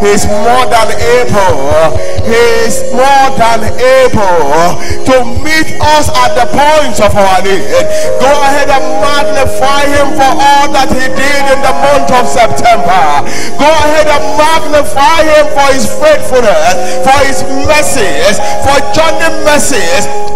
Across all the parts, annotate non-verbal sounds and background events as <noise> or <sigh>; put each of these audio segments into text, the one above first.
He's more than able. He's more than able to meet us at the point of our need. Go ahead and magnify him for all that he did in the month of September. Go ahead and magnify him for his faithfulness, for his mercies, for journey mercies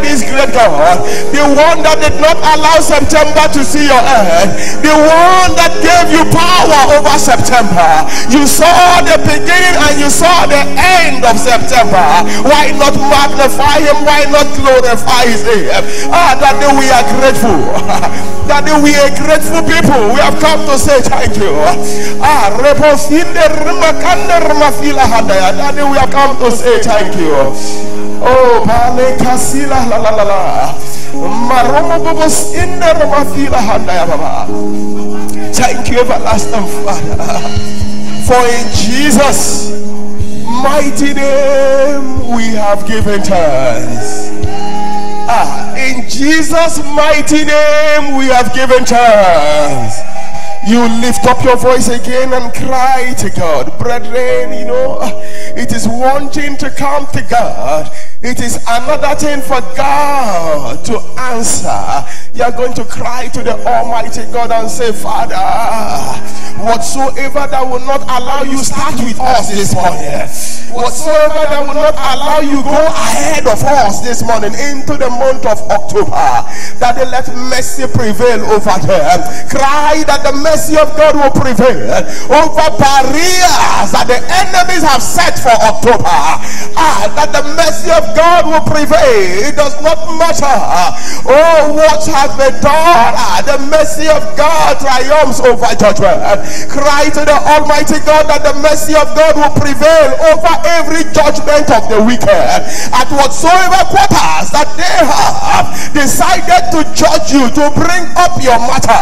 this great God, the one that did not allow September to see your end, the one that gave you power over September. You saw the beginning and you saw the end of September. Why not magnify him? Why not glorify his name? Ah, that day we are grateful. <laughs> that day we are grateful people. We have come to say thank you. Ah. That day we have come to say thank you. Oh, Bale Kasila la la la la. Maromo Bobos in the Ramafila Handaya Baba. Thank you, everlasting Father. For in Jesus' mighty name we have given thanks. Ah, in Jesus' mighty name we have given thanks you lift up your voice again and cry to God. Brethren, you know, it is one thing to come to God, it is another thing for God to answer. You are going to cry to the Almighty God and say, Father, whatsoever that will not allow you start with us this morning, whatsoever that will not allow you go ahead of us this morning into the month of October, that they let mercy prevail over them. Cry that the mercy of God will prevail over barriers that the enemies have set for October. Ah, that the mercy of God will prevail. It does not matter. Oh, what has been done. The mercy of God triumphs over judgment. Cry to the Almighty God that the mercy of God will prevail over every judgment of the wicked. At whatsoever quarters that they have decided to judge you, to bring up your matter,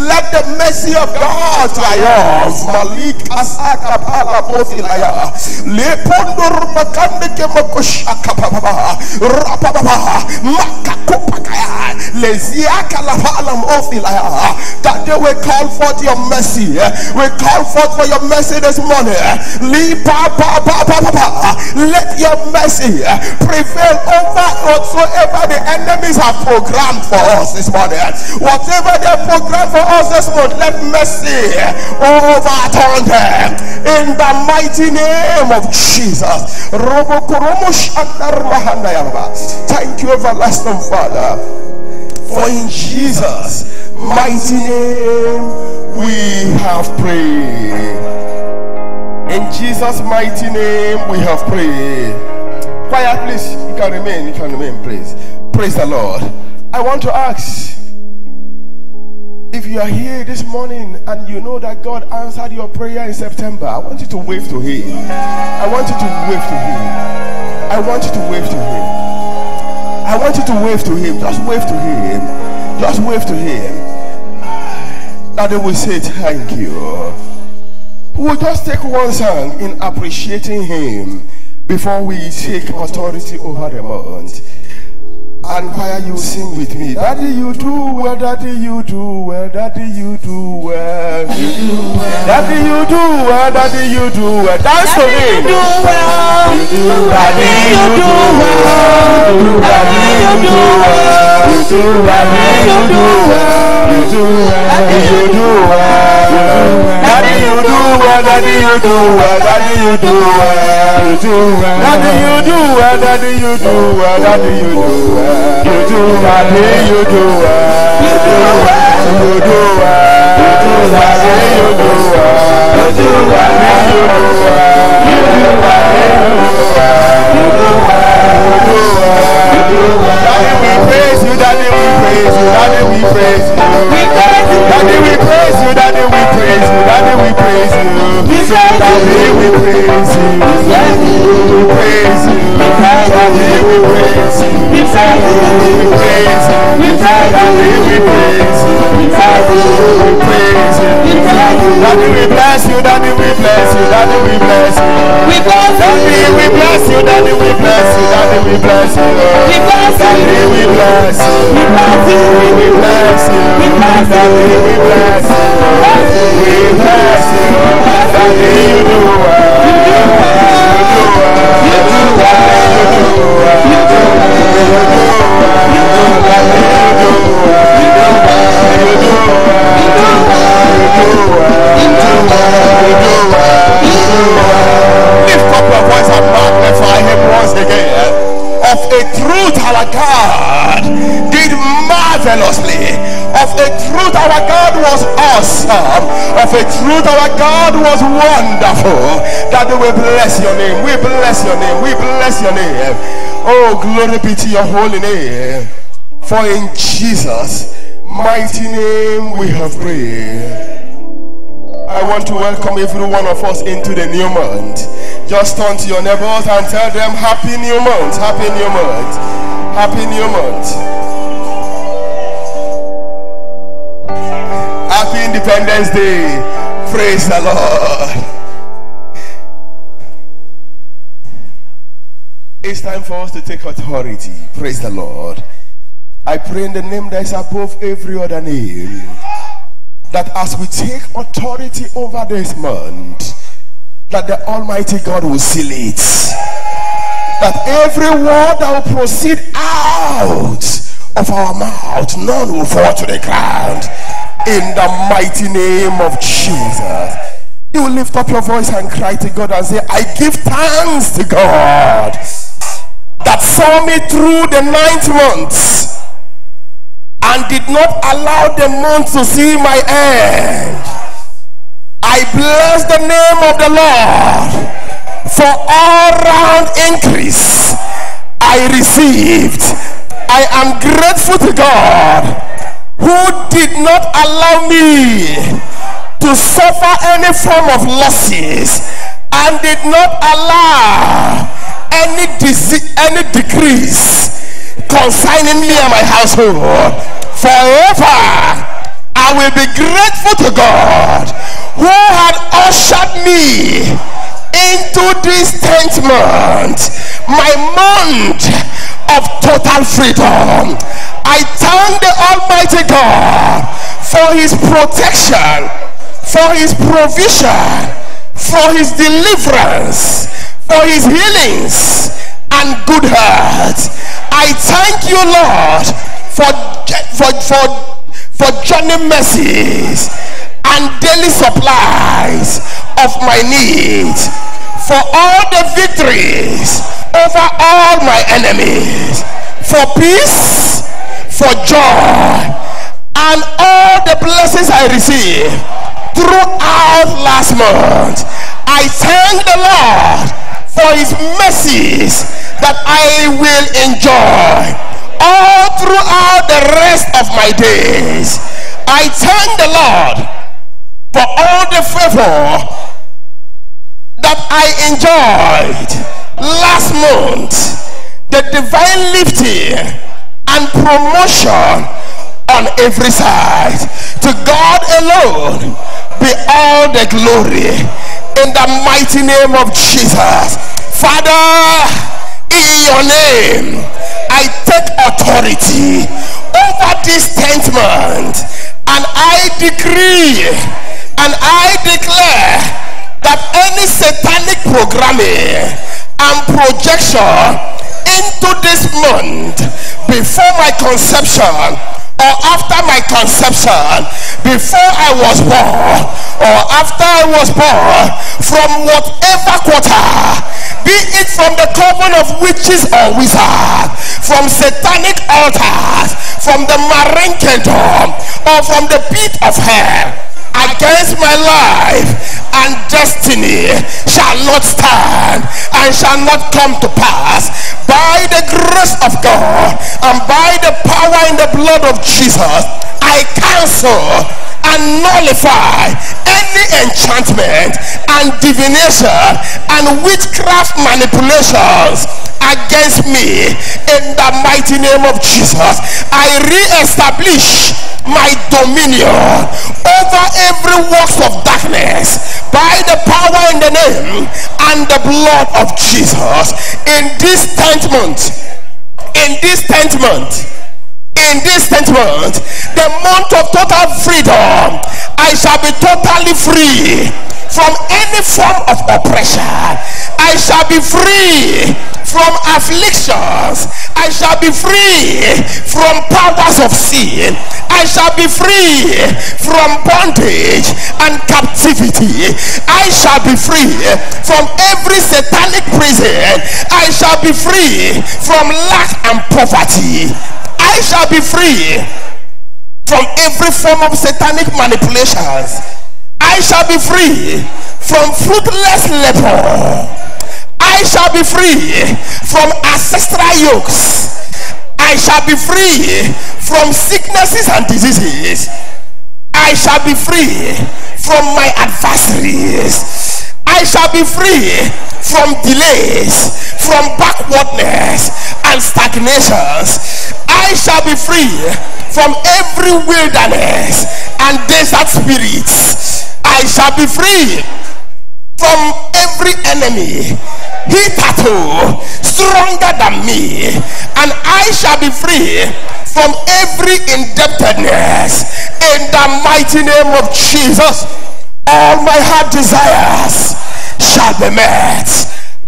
let the mercy of God triumph. Malik asaka pala potilaya. Lepondur makandike makushaka papa. Rapapa. Makakupakaya. Leziaka la palam ofilaya. That they will call forth your mercy. We call forth for your mercy this morning. Lipa pa pa pa pa pa. Let your mercy prevail over whatsoever the enemies have programmed for us this morning. Whatever they programmed for us this morning, let mercy overturn them in the mighty name of Jesus. Thank you, everlasting Father, for in Jesus' mighty name we have prayed. In Jesus' mighty name we have prayed. Quiet, please. You can remain. You can remain, please. Praise the Lord. I want to ask if you are here this morning and you know that God answered your prayer in September, I want you to wave to Him. I want you to wave to Him. I want you to wave to Him. I want you to wave to Him. Just wave to Him. Just wave to Him. Now they will say thank you. We'll just take one song in appreciating Him before we take authority over the month. And choir, you sing with me. Daddy, you do well. Daddy, you do well. Daddy, you do well. Daddy, you do well. Daddy, you do well. Dance to me. Well. You do well. Daddy, you do well. Daddy, you do well. You do well. Daddy, you do well. You do well. You do well. Daddy, you do well. Daddy, you do well. Daddy, you do well. You do well. Daddy, you do well. Daddy, you do well. Daddy, you do well. You do Daddy, you do well. You do well. You do well. You do Daddy, you do well. You do Daddy, you do. You do you do. Daddy, we praise you. Daddy, we praise you. Daddy, we praise you. We praise you. Daddy, we praise you. Daddy, we praise you. Daddy, we praise you. We praise you. Daddy, we praise you. We praise you. Daddy, we praise you. We praise you. Daddy, we praise you. Daddy, we praise you. Daddy, we bless you. Daddy, bless you. Daddy, we bless you. We bless you. Daddy, we bless you. Daddy, we bless you. Daddy, we bless you. We bless you. Daddy, we bless you. We bless you. We bless you. We bless you. Daddy, we bless you. We bless you. Daddy, you do well. You do well. You do well. You do well. You do well. You do well. Daddy, you do well. You do well. You do well. You do well. You do well. Lift up your voice and magnify him once again. Of a truth, our God did marvelously. Of a truth, our God was awesome. Of a truth, our God was wonderful. That we bless your name. We bless your name. We bless your name. Oh, glory be to your holy name. For in Jesus' mighty name we have prayed. I want to welcome every one of us into the new month. Just turn to your neighbors and tell them happy new month, happy new month, happy new month. Happy Independence Day. Praise the Lord. It's time for us to take authority. Praise the Lord. I pray in the name that is above every other name that as we take authority over this month, that the Almighty God will seal it. That every word that will proceed out of our mouth, none will fall to the ground. In the mighty name of Jesus. You will lift up your voice and cry to God and say, I give thanks to God that saw me through the ninth month and did not allow the moon to see my end. I bless the name of the Lord for all round increase I received. I am grateful to God who did not allow me to suffer any form of losses and did not allow any disease, any decrease concerning me and my household. Forever, I will be grateful to God who had ushered me into this 10th month, my month of total freedom. I thank the Almighty God for His protection, for His provision, for His deliverance, for His healings and good health. I thank you, Lord, for for for for journey mercies and daily supplies of my needs, for all the victories over all my enemies, for peace, for joy, and all the blessings I received throughout last month. I thank the Lord for his mercies that I will enjoy all throughout the rest of my days. I thank the Lord for all the favor that I enjoyed last month, the divine lifting and promotion on every side. To God alone be all the glory in the mighty name of Jesus. Father, in your name, I take authority over this 10th month and I decree and I declare that any satanic programming and projection into this month before my conception or after my conception, before I was born, or after I was born, from whatever quarter, be it from the coven of witches or wizards, from satanic altars, from the marine kingdom, or from the pit of hell, against my life and destiny shall not stand and shall not come to pass. By the grace of God and by the power in the blood of Jesus I cancel and nullify any enchantment and divination and witchcraft manipulations against me in the mighty name of Jesus. I re-establish my dominion over every works of darkness by the power in the name and the blood of Jesus in this tenth month in this tenth month in this month the month of total freedom I shall be totally free from any form of oppression. I shall be free from afflictions. I shall be free from powers of sin. I shall be free from bondage and captivity. I shall be free from every satanic prison. I shall be free from lack and poverty I shall be free from every form of satanic manipulations I shall be free from fruitless labor I shall be free from ancestral yokes. I shall be free from sicknesses and diseases. I shall be free from my adversaries. I shall be free from delays, from backwardness and stagnations. I shall be free from every wilderness and desert spirits. I shall be free from every enemy hitherto stronger than me and I shall be free from every indebtedness in the mighty name of Jesus all my heart desires shall be met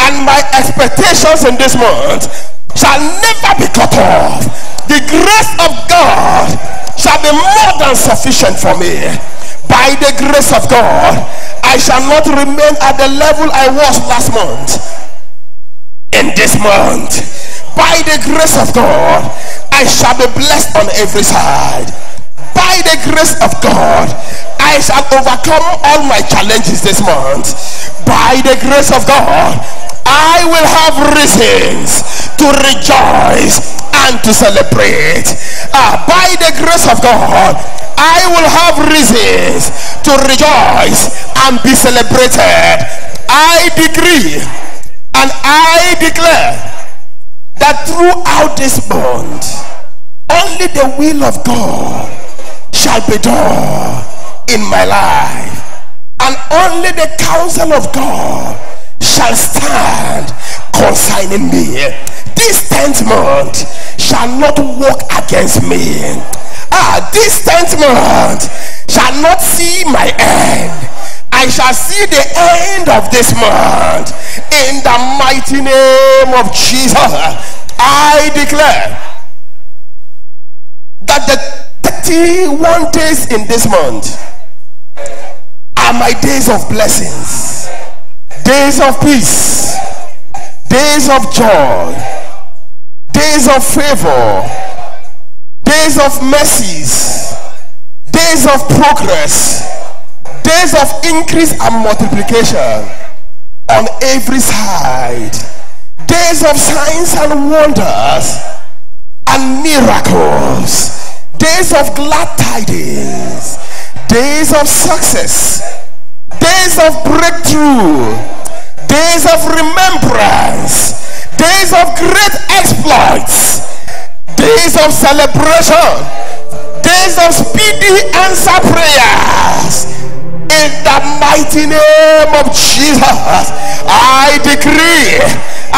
and my expectations in this month shall never be cut off the grace of God shall be more than sufficient for me by the grace of God I shall not remain at the level I was last month. In this month, by the grace of God, I shall be blessed on every side. By the grace of God, I shall overcome all my challenges this month. By the grace of God, I will have reasons to rejoice and to celebrate. Ah, by the grace of God, I will have reasons to rejoice and be celebrated. I decree and I declare that throughout this bond, only the will of God shall be done in my life, and only the counsel of God shall stand concerning me. This tenth month shall not work against me. Ah this tenth month shall not see my end. I shall see the end of this month. In the mighty name of Jesus I declare that the 31 days in this month are my days of blessings. Days of peace. Days of joy. Days of favor. Days of mercies, days of progress, days of increase and multiplication on every side, days of signs and wonders and miracles, days of glad tidings, days of success, days of breakthrough, days of remembrance, days of great exploits days of celebration, days of speedy answer prayers. In the mighty name of Jesus, I decree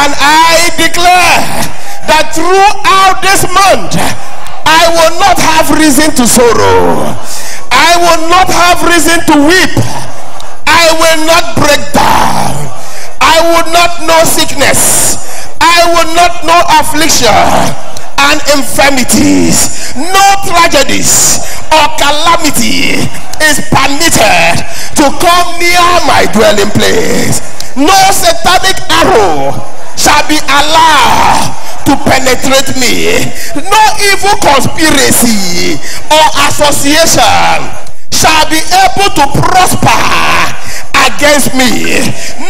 and I declare that throughout this month, I will not have reason to sorrow. I will not have reason to weep. I will not break down. I will not know sickness. I will not know affliction and infirmities. No tragedies or calamity is permitted to come near my dwelling place. No satanic arrow shall be allowed to penetrate me. No evil conspiracy or association shall be able to prosper against me.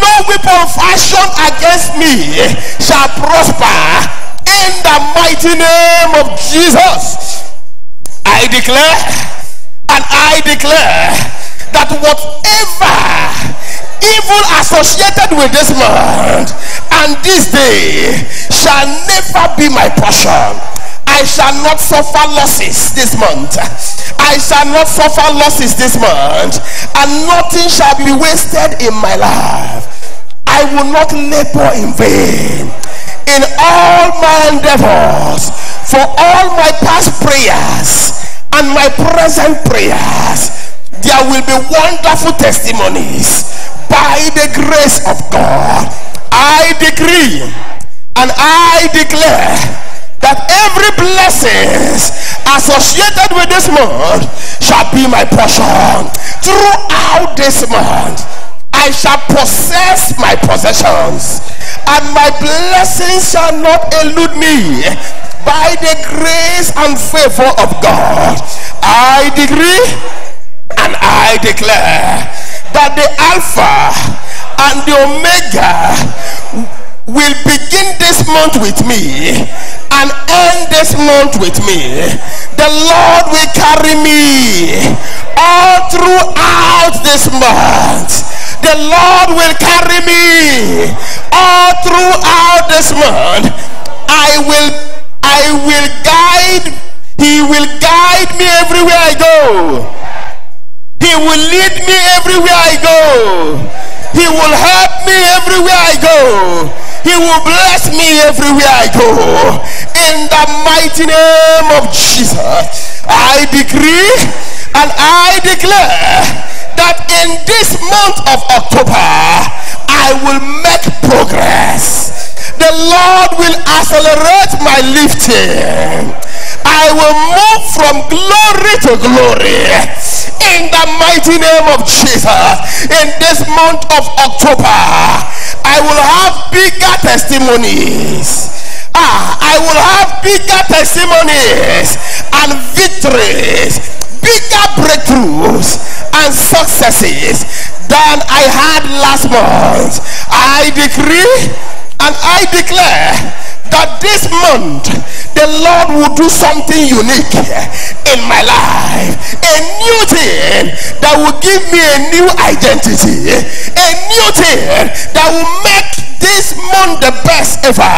No weapon fashioned against me shall prosper in the mighty name of Jesus, I declare And I declare that whatever evil associated with this month and this day shall never be my portion. I shall not suffer losses this month. I shall not suffer losses this month, and nothing shall be wasted in my life. I will not labor in vain in all my endeavors for all my past prayers and my present prayers. There will be wonderful testimonies by the grace of God. I decree and I declare every blessing associated with this month shall be my portion throughout this month. I shall possess my possessions, and my blessings shall not elude me by the grace and favor of God. I decree and I declare that the Alpha and the Omega will begin this month with me and end this month with me. The Lord will carry me all throughout this month. The Lord will carry me all throughout this month. I will I will guide he will guide me everywhere I go. He will lead me everywhere I go. He will help me everywhere I go. He will bless me everywhere I go. In the mighty name of Jesus, I decree and I declare that in this month of October, I will make progress. The Lord will accelerate my lifting. I will move from glory to glory in the mighty name of Jesus. In this month of October, I will have bigger testimonies. Ah, I will have bigger testimonies and victories, bigger breakthroughs and successes than I had last month. I decree and I declare that this month the Lord will do something unique in my life. A new thing that will give me a new identity. A new thing that will make this month the best ever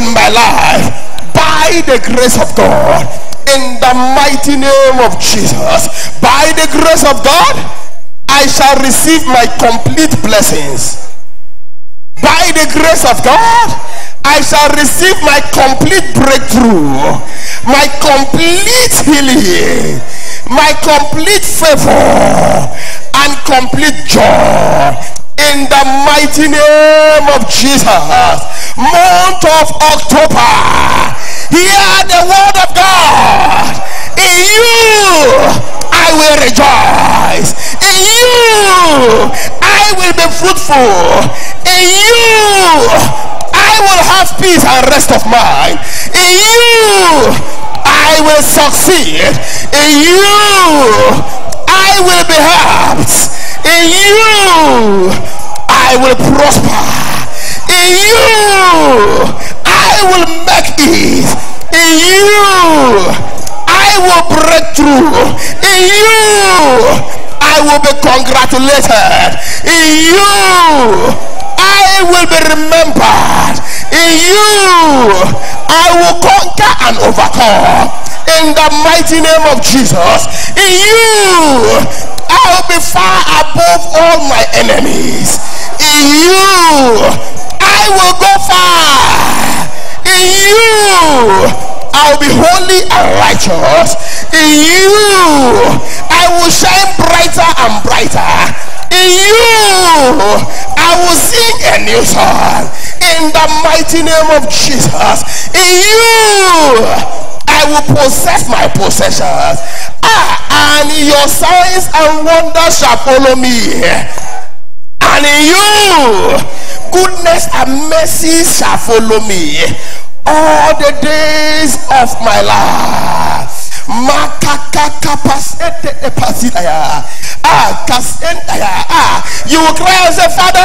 in my life by the grace of God. In the mighty name of Jesus. By the grace of God, I shall receive my complete blessings by the grace of God, I shall receive my complete breakthrough, my complete healing, my complete favor, and complete joy. In the mighty name of Jesus, month of October, hear the word of God. In you, I will rejoice. In you, I will be fruitful. In you, will have peace and rest of mind. In you, I will succeed. In you, I will be helped. In you, I will prosper. In you, I will make it. In you, I will break through. In you, I will be congratulated. In you, I will be remembered. In you, I will conquer and overcome. In the mighty name of Jesus. In you, I will be far above all my enemies. In you, I will go far. In you, I will be holy and righteous. In you, I will shine brighter and brighter. In you, I will sing a new song. In the mighty name of Jesus. In you, I will possess my possessions. Ah, and your signs and wonders shall follow me. And in you, goodness and mercy shall follow me all the days of my life. Ah, ah, you will cry and say, Father,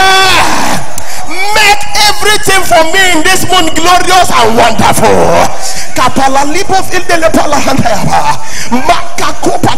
make everything for me in this moon glorious and wonderful. palahanda yaba makakupa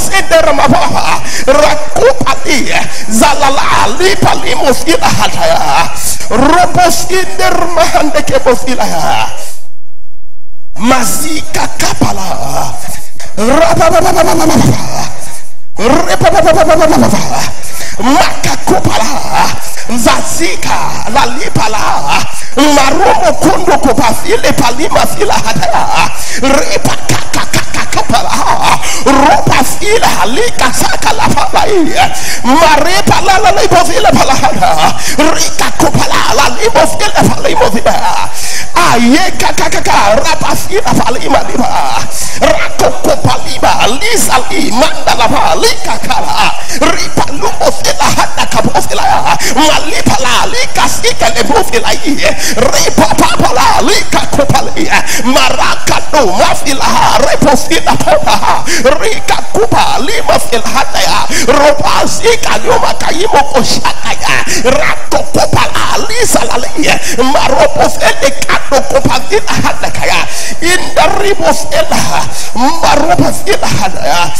sidere mababa rakupati zalala lipa limos ilahata robos inder mahande kebos ilahata mazika kapala makakopala zazika lalipala maromo kondo palima ropa fila halika saka la pala marepa la la lipo fila pala hada rika kopala la lipo fila pala lipo fila aye kakakaka rapa fila pala ima lipa rakoko paliba lisa li manda la pa lika kala ripa lupo fila hada kapo fila malipa la lika sika lepo fila iye ripa papa la lika kopali maraka no mafila repo fila papa rika kupa lima fila hada ya. Ropa sika nyuma kayimo koshaka ya. Rako kopa la lisa la liye maropo fele kado kopa fila hada kaya inda ripo fila maropa fila hada ya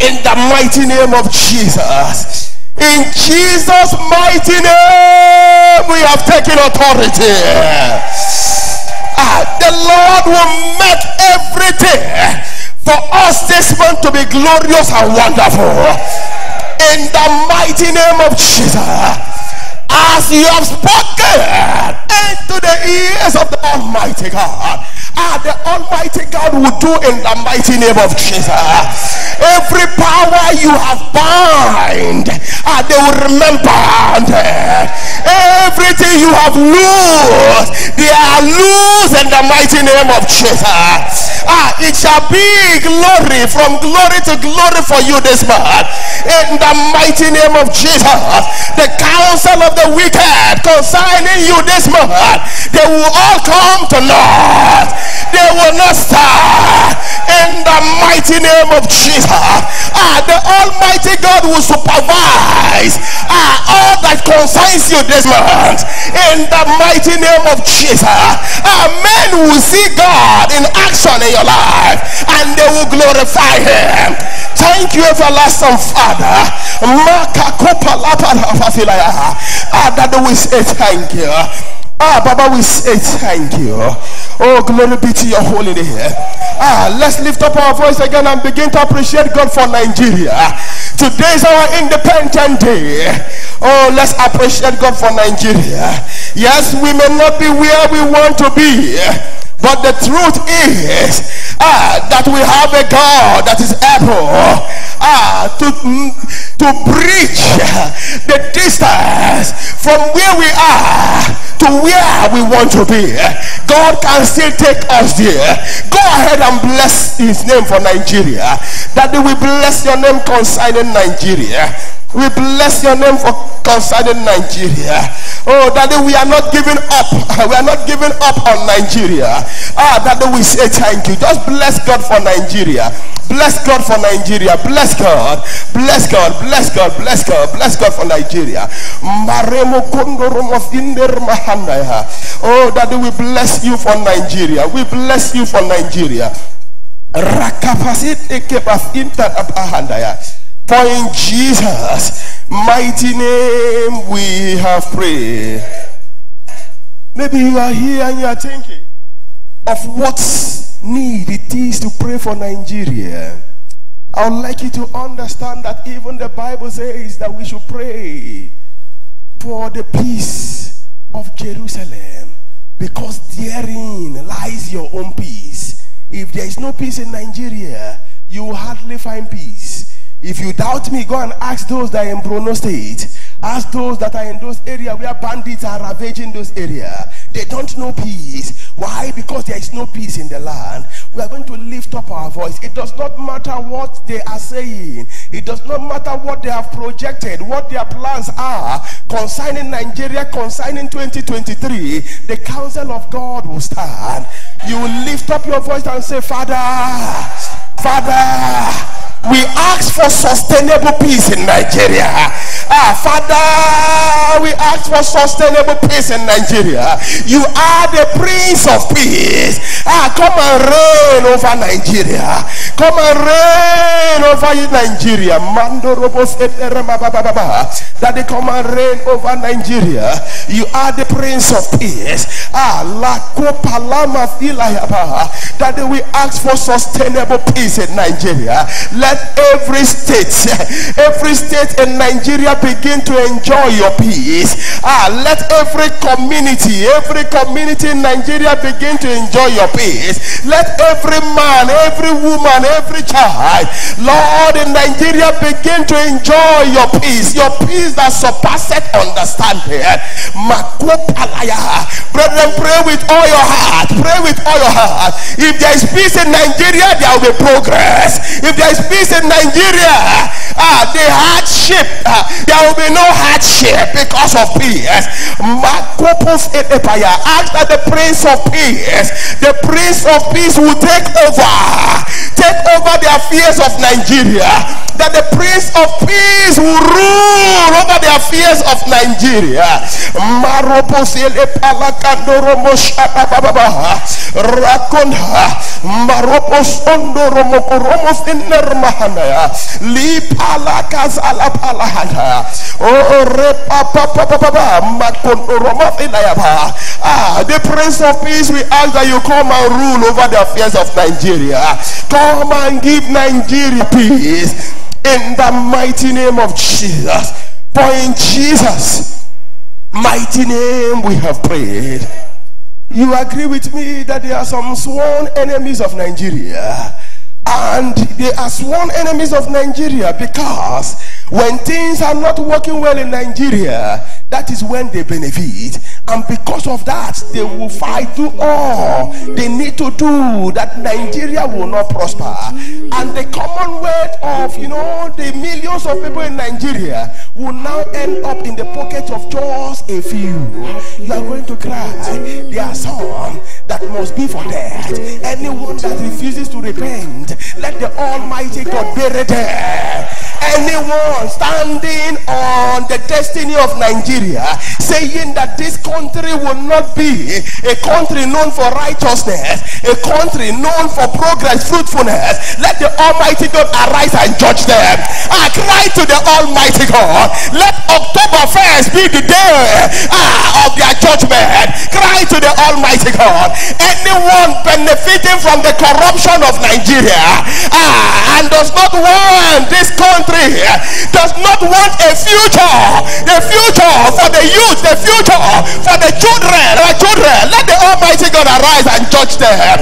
in the mighty name of Jesus. In Jesus' mighty name, we have taken authority. Ah, the Lord will make everything for us this month to be glorious and wonderful. In the mighty name of Jesus. As you have spoken into the ears of the Almighty God, ah, the Almighty God will do in the mighty name of Jesus. Every power you have bind, ah, they will remember. Everything you have lost, they are loose in the mighty name of Jesus. Ah, it shall be glory from glory to glory for you this month. In the mighty name of Jesus, the counsel of the wicked concerning you this month, they will all come to naught. They will not stand. In the mighty name of Jesus, ah, the Almighty God will supervise ah, all that concerns you this month. In the mighty name of Jesus, ah, men will see God in action in your life and they will glorify Him. Thank you, everlasting Father. Ah, that we say thank you. Ah, Baba, we say thank you. Oh, glory be to your holy name. Ah, let's lift up our voice again and begin to appreciate God for Nigeria. Today is our independent day. Oh, let's appreciate God for Nigeria. Yes, we may not be where we want to be. But the truth is ah, that we have a God that is able ah, to, to bridge the distance from where we are to where we want to be. God can still take us there. Go ahead and bless his name for Nigeria. That we bless your name concerning Nigeria. We bless your name for concerning Nigeria. Oh, Daddy, we are not giving up. <laughs> We are not giving up on Nigeria. Ah, Daddy, we say thank you. Just bless God for Nigeria. Bless God for Nigeria. Bless God. Bless God. Bless God. Bless God. Bless God for Nigeria. Oh, Daddy, we bless you for Nigeria. We bless you for Nigeria. For in Jesus' mighty name we have prayed. Maybe you are here and you are thinking of what need it is to pray for Nigeria. I would like you to understand that even the Bible says that we should pray for the peace of Jerusalem because therein lies your own peace. If there is no peace in Nigeria, you will hardly find peace. If you doubt me, go and ask those that are in Borno State Ask those that are in those areas where bandits are ravaging those areas. They don't know peace. Why? Because there is no peace in the land. We are going to lift up our voice. It does not matter what they are saying. It does not matter what they have projected, what their plans are concerning Nigeria, concerning 2023. The counsel of God will stand. You will lift up your voice and say, Father, Father, we ask for sustainable peace in Nigeria. Ah, Father, we ask for sustainable peace in Nigeria. You are the Prince of Peace. Ah, come and reign over Nigeria. Come and reign over Nigeria. Mando that they come and reign over Nigeria. You are the Prince of Peace. Ah, that will ask for sustainable peace in Nigeria. Let let every state, <laughs> every state in Nigeria begin to enjoy your peace. Ah, let every community, every community in Nigeria begin to enjoy your peace. Let every man, every woman, every child, Lord, in Nigeria begin to enjoy your peace, your peace that surpasses understanding. Brethren, pray with all your heart. Pray with all your heart. If there is peace in Nigeria, there will be progress. If there is peace in Nigeria, uh, the hardship, uh, there will be no hardship because of peace. Ask that the Prince of Peace, the Prince of Peace will take over, take over the affairs of Nigeria. That the Prince of Peace will rule over the affairs of Nigeria. Rakonha Maropos Ondoromokoromo Finerma Mahanaya. Lipala Kazala Palahana. Oh, Ah, the Prince of Peace, we ask that you come and rule over the affairs of Nigeria. Come and give Nigeria peace in the mighty name of Jesus. For in Jesus' mighty name we have prayed. You agree with me that there are some sworn enemies of Nigeria and they are sworn enemies of Nigeria because when things are not working well in Nigeria, that is when they benefit. And because of that, they will fight to all they need to do that Nigeria will not prosper. And the commonwealth of, you know, the millions of people in Nigeria will now end up in the pocket of just a few. You are going to cry. There are some that must be for death. Anyone that refuses to repent, let the Almighty God bury them anyone standing on the destiny of Nigeria saying that this country will not be a country known for righteousness, a country known for progress, fruitfulness, let the Almighty God arise and judge them. I cry to the Almighty God, let October 1st be the day ah, of their judgment. Cry to the Almighty God. Anyone benefiting from the corruption of Nigeria ah, and does not want this country does not want a future, the future for the youth, the future for the children, our children. Let the Almighty God arise and judge them.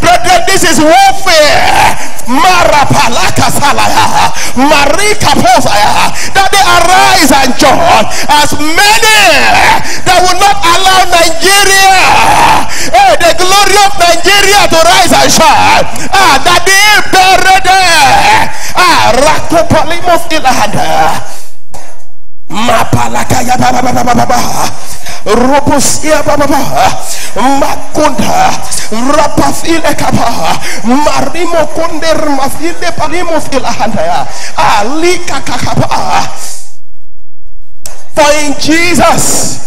Brethren, this is warfare. That they arise and judge as many that will not allow Nigeria, hey, the glory of Nigeria to rise and shine. Ah, that they buried Ah, Rakopalimos ilahada. Mapalaka Robosia baba baba. Makunda rapafile kapa marimo kunder mafile palimo filahanda alika kakapa for in Jesus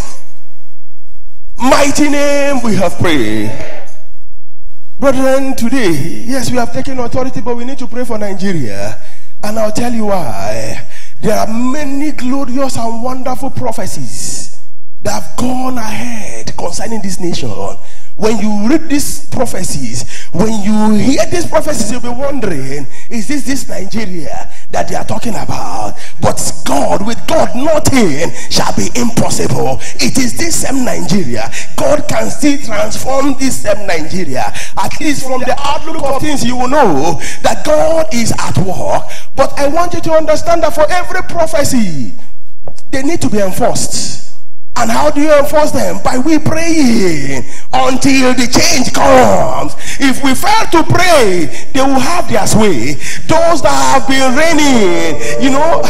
mighty name we have prayed. Brethren today yes we have taken authority but we need to pray for Nigeria. And I'll tell you why. There are many glorious and wonderful prophecies that have gone ahead concerning this nation when you read these prophecies, when you hear these prophecies, you'll be wondering, is this this Nigeria that they are talking about. But God, with God, nothing shall be impossible. It is this same Nigeria. God can still transform this same Nigeria. At least from the outlook of things, you will know that God is at work. But I want you to understand that for every prophecy, they need to be enforced. And how do you enforce them? By we praying until the change comes. If we fail to pray, they will have their way. Those that have been reigning, you know,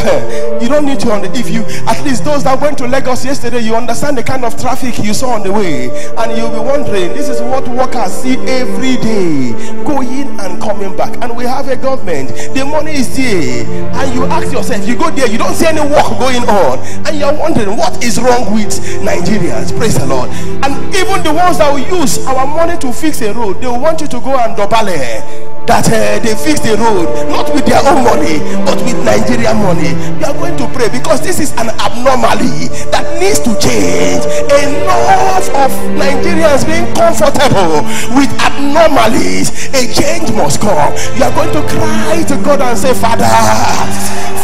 <laughs> you don't need to. If you, at least those that went to Lagos yesterday, you understand the kind of traffic you saw on the way, and you'll be wondering, this is what workers see every day, going and coming back. And we have a government, the money is there, and you ask yourself, you go there, you don't see any work going on, and you're wondering what is wrong with Nigerians. Praise the Lord. And even the ones that will use our money to fix a road, they want you to go and dobale that uh, they fix the road not with their own money but with Nigerian money. You are going to pray because this is an abnormality that needs to change. Enough of Nigerians being comfortable with abnormalities. A change must come. You are going to cry to God and say, Father,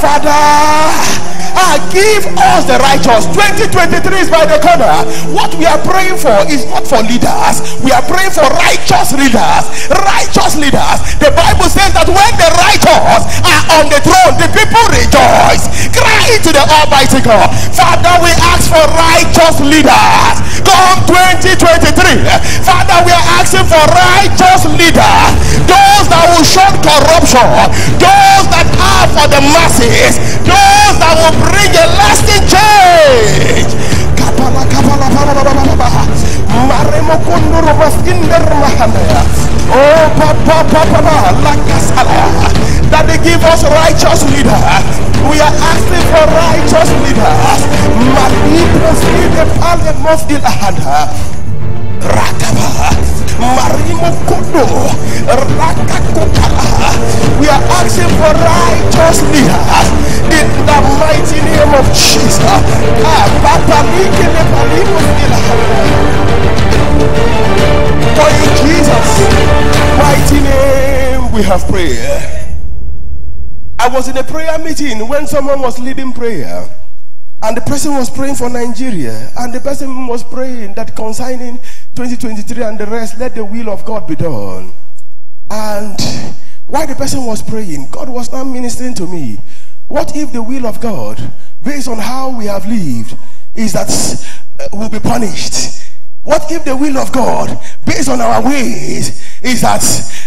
Father ah, give us the righteous 2023 is by the corner what we are praying for is not for leaders we are praying for righteous leaders righteous leaders the bible says that when the righteous are on the throne the people rejoice. Cry to the almighty god. Father we ask for righteous leaders. Come 2023 father we are asking for righteous leaders. Those that will shun corruption. Those that are for the masses. Those that will bring a lasting change. Kapala kapala kunduru maskinder mahanaya. Oh papa papa lakasala. That they give us righteous leaders. We are asking for righteous ahada. Rakaba. Marimo Kodo Rakakokala. We are asking for righteous leaders in the mighty name of Jesus. Ah, Papa For in Jesus' mighty name we have prayer. I was in a prayer meeting when someone was leading prayer. And the person was praying for Nigeria. And the person was praying that concerning 2023 and the rest, let the will of God be done. And while the person was praying, God was not ministering to me. What if the will of God, based on how we have lived, is that uh, we'll be punished? What if the will of God, based on our ways, is that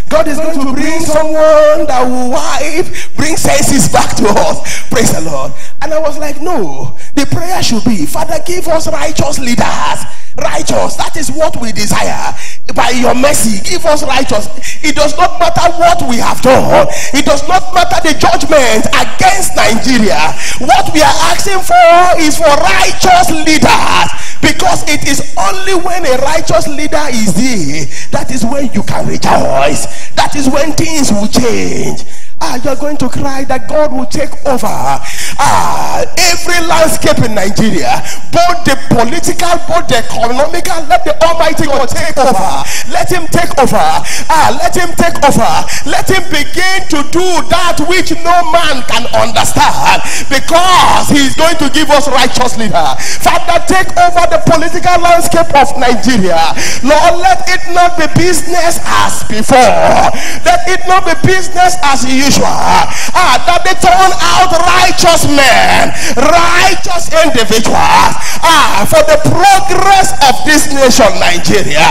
God is going to bring someone that will wipe, bring senses back to us? Praise the Lord. And I was like, no, the prayer should be, Father, give us righteous leaders righteous. That is what we desire. By your mercy, give us righteous. It does not matter what we have done. It does not matter the judgment against Nigeria. What we are asking for is for righteous leaders. Because it is only when a righteous leader is there that is when you can rejoice. That is when things will change. Ah, you are going to cry that God will take over. Ah, every landscape in Nigeria, both the political, both the economical, let the Almighty God take over. Let Him take over. Ah, let Him take over. Let Him begin to do that which no man can understand because He is going to give us righteous leader. Father, take over the political landscape of Nigeria. Lord, let it not be business as before. Let it not be business as usual ah, that they turn out righteous men, righteous individuals ah, for the progress of this nation, Nigeria.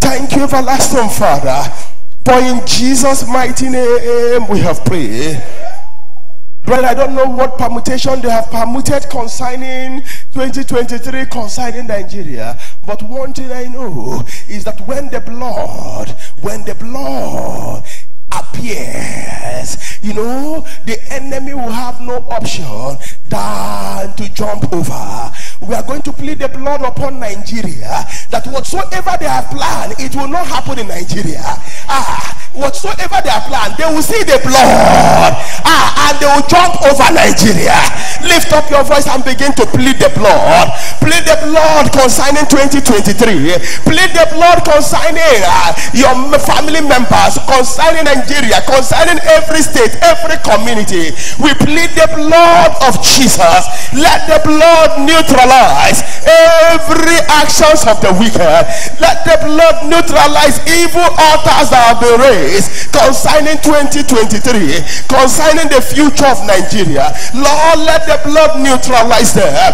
Thank you, everlasting Father. For in Jesus' mighty name we have prayed. Brother, I don't know what permutation they have permuted concerning 2023 concerning Nigeria. But one thing I know is that when the blood, when the blood appears, you know, the enemy will have no option than to jump over. We are going to plead the blood upon Nigeria that whatsoever they have planned, it will not happen in Nigeria. Ah, whatsoever they have planned, they will see the blood. Ah, and they will jump over Nigeria. Lift up your voice and begin to plead the blood. Plead the blood concerning 2023. Plead the blood concerning uh, your family members, concerning Nigeria, concerning every state, every community. We plead the blood of Jesus. Let the blood neutralize every actions of the wicked. Let the blood neutralize evil altars that have been raised concerning 2023, concerning the future of Nigeria. Lord, let the blood neutralize them.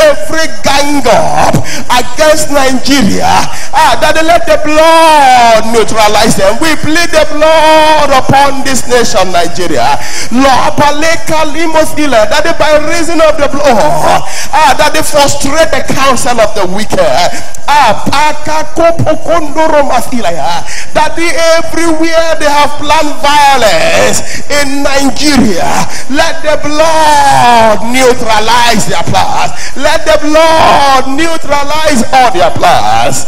Every gang up against Nigeria, ah, that they let the blood neutralize them. We plead the blood upon this nation, Nigeria. Lord, that they by reason of the blood, ah, that they frustrate the counsel of the wicked. Ah, that they everywhere they have planned violence in Nigeria, let the blood neutralize their plans. Let the blood neutralize all their plans.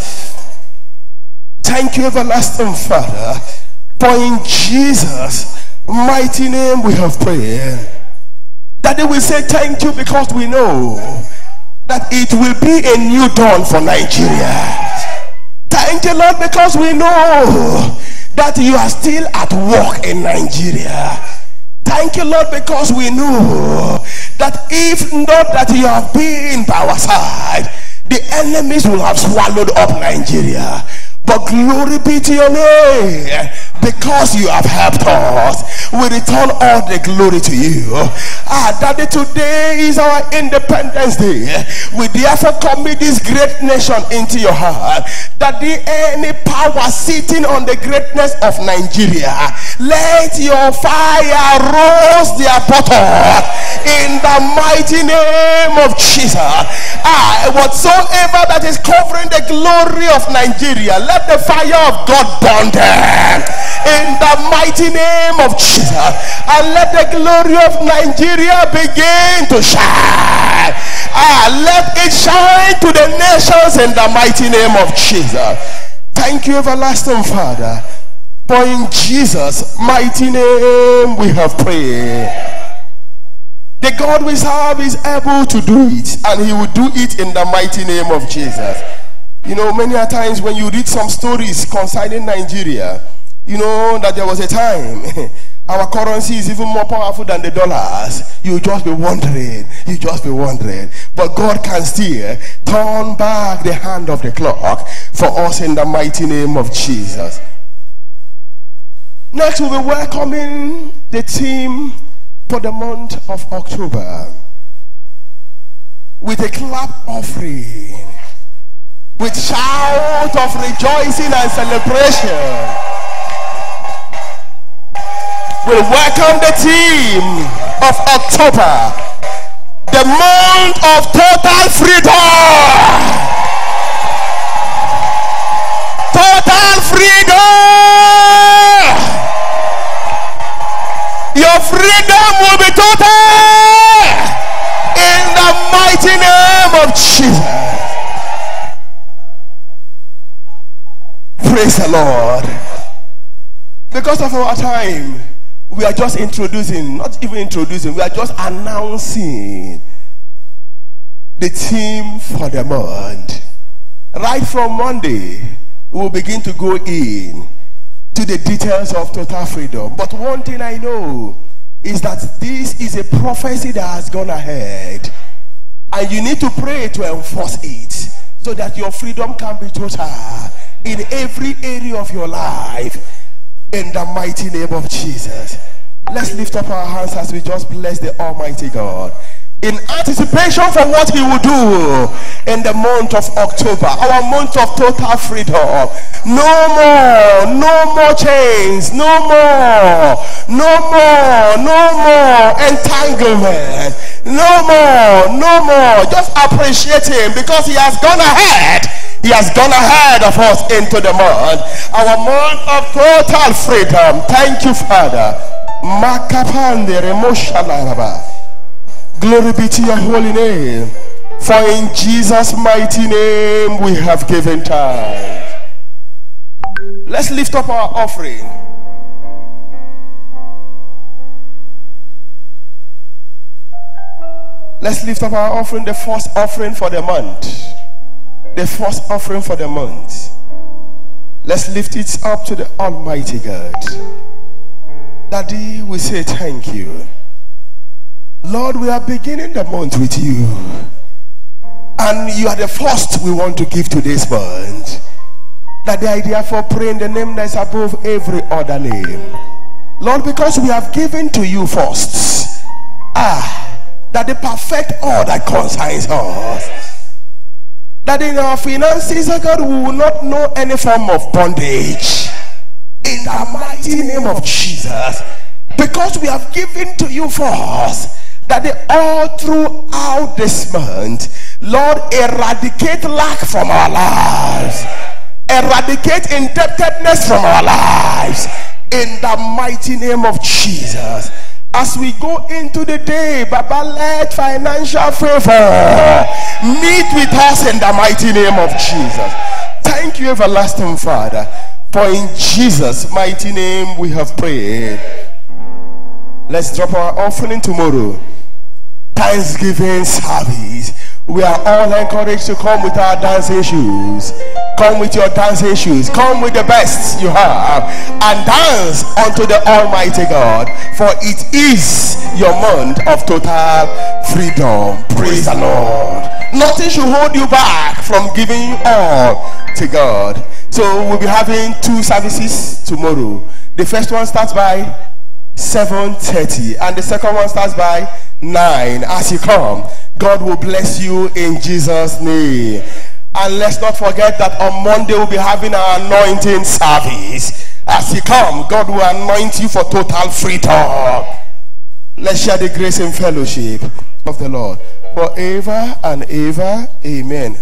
Thank you, everlasting Father, for in Jesus' mighty name we have prayed. That they will say thank you because we know that it will be a new dawn for Nigeria. Thank you, Lord, because we know that you are still at work in Nigeria. Thank you, Lord, because we know that if not that you have been by our side, the enemies will have swallowed up Nigeria. But glory be to your name because you have helped us. We return all the glory to you. Ah, Daddy, today is our Independence Day. We therefore commit this great nation into your heart. That the any power sitting on the greatness of Nigeria, let your fire roast their bottom in the mighty name of Jesus. Ah, whatsoever that is covering the glory of Nigeria, let the fire of God burn them in the mighty name of Jesus. And let the glory of Nigeria begin to shine. Ah, let it shine to the nations in the mighty name of Jesus. Thank you, everlasting Father. For in Jesus' mighty name we have prayed. The God we serve is able to do it, and He will do it in the mighty name of Jesus. You know, many a times when you read some stories concerning Nigeria, you know that there was a time <laughs> our currency is even more powerful than the dollars. You just be wondering, you just be wondering. But God can still turn back the hand of the clock for us in the mighty name of Jesus. Next, we'll be welcoming the team for the month of October with a clap offering with shout of rejoicing and celebration. We welcome the team of October, the month of total freedom. Total freedom. Your freedom will be total in the mighty name of Jesus. Praise the Lord. Because of our time, we are just introducing, not even introducing, we are just announcing the theme for the month. Right from Monday, we will begin to go in to the details of total freedom. But one thing I know is that this is a prophecy that has gone ahead. And you need to pray to enforce it so that your freedom can be total in every area of your life in the mighty name of Jesus. Let's lift up our hands as we just bless the Almighty God in anticipation for what he will do in the month of October, our month of total freedom. No more, no more chains, no more, no more, no more entanglement, no more, no more. Just appreciate him because he has gone ahead. He has gone ahead of us into the month. Our month of total freedom. Thank you, Father. Glory be to your holy name. For in Jesus' mighty name we have given time. Let's lift up our offering. Let's lift up our offering, the first offering for the month. The first offering for the month. Let's lift it up to the Almighty God. Daddy, we say thank you. Lord, we are beginning the month with you. And you are the first we want to give to this month. That the idea for praying the name that is above every other name. Lord, because we have given to you first. Ah that they perfect that concerns us. That in our finances, oh God, we will not know any form of bondage. In the mighty name of Jesus. Because we have given to you for us that they all throughout this month, Lord, eradicate lack from our lives, eradicate indebtedness from our lives in the mighty name of Jesus. As we go into the day, Baba, let financial favor meet with us in the mighty name of Jesus. Thank you, everlasting Father, for in Jesus' mighty name we have prayed. Let's drop our offering tomorrow. Thanksgiving service we are all encouraged to come with our dancing shoes. Come with your dancing shoes. Come with the best you have and dance unto the Almighty God. For it is your month of total freedom. Praise the Lord. Nothing should hold you back from giving all to God. So we'll be having two services tomorrow. The first one starts by 7:30 and the second one starts by 9 as you come God will bless you in Jesus' name. And let's not forget that on Monday we'll be having our anointing service. As you come, God will anoint you for total freedom. Let's share the grace and fellowship of the Lord forever and ever. Amen.